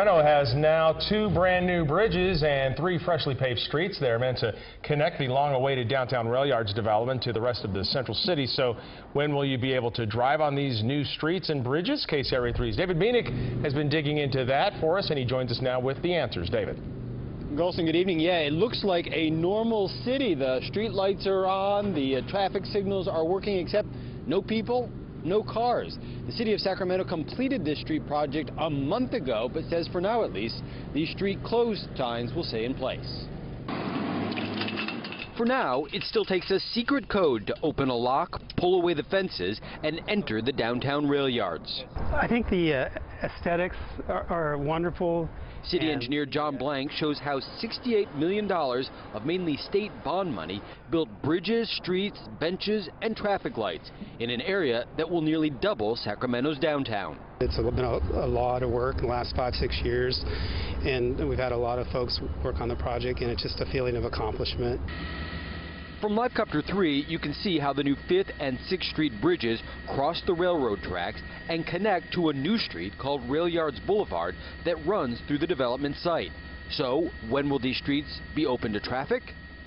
Sacramento has now two brand new bridges and three freshly paved streets. They're meant to connect the long-awaited downtown rail yards development to the rest of the central city. So when will you be able to drive on these new streets and bridges? KCRA 3's David Bienick has been digging into that for us, and he joins us now with the answers. David. Gulstan, good evening. Yeah, it looks like a normal city. The street lights are on, the uh, traffic signals are working, except no people, no cars. The city of Sacramento completed this street project a month ago, but says for now at least, these street closed signs will stay in place. For now, it still takes a secret code to open a lock, pull away the fences, and enter the downtown rail yards. I think the uh, aesthetics are, are wonderful. City and engineer John Blank shows how $68 million of mainly state bond money built bridges, streets, benches, and traffic lights in an area that will nearly double Sacramento's downtown. It's been a, a lot of work in the last five, six years, and we've had a lot of folks work on the project, and it's just a feeling of accomplishment. From Livecopter 3, you can see how the new 5th and 6th Street bridges cross the railroad tracks and connect to a new street called Rail Yards Boulevard that runs through the development site. So, when will these streets be open to traffic?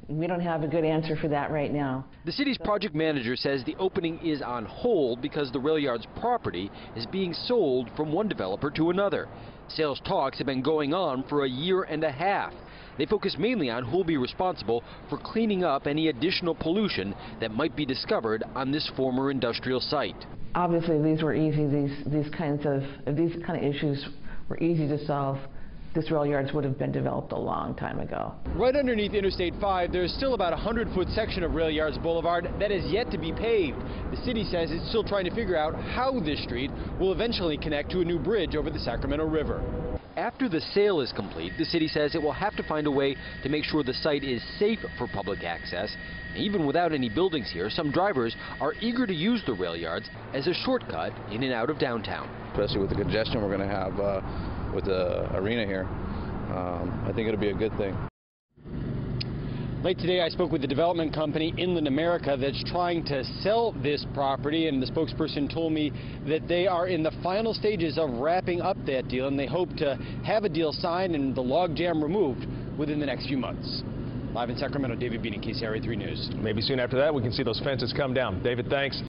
We don't have a good answer for that right now. The city's project manager says the opening is on hold because the rail yard's property is being sold from one developer to another. Sales talks have been going on for a year and a half. They focus mainly on who will be responsible for cleaning up any additional pollution that might be discovered on this former industrial site. Obviously, these were easy. These these kinds of these kind of issues were easy to solve. This rail yards would have been developed a long time ago. Right underneath Interstate 5, there's still about a 100-foot section of Rail Yards Boulevard that is yet to be paved. The city says it's still trying to figure out how this street will eventually connect to a new bridge over the Sacramento River. After the sale is complete, the city says it will have to find a way to make sure the site is safe for public access. Even without any buildings here, some drivers are eager to use the rail yards as a shortcut in and out of downtown. Especially with the congestion we're going to have uh, with the arena here. Um, I think it'll be a good thing. Late today, I spoke with the development company Inland America that's trying to sell this property, and the spokesperson told me that they are in the final stages of wrapping up that deal, and they hope to have a deal signed and the logjam removed within the next few months. Live in Sacramento, David Bienick, KCRA 3 News. Maybe soon after that, we can see those fences come down. David, thanks.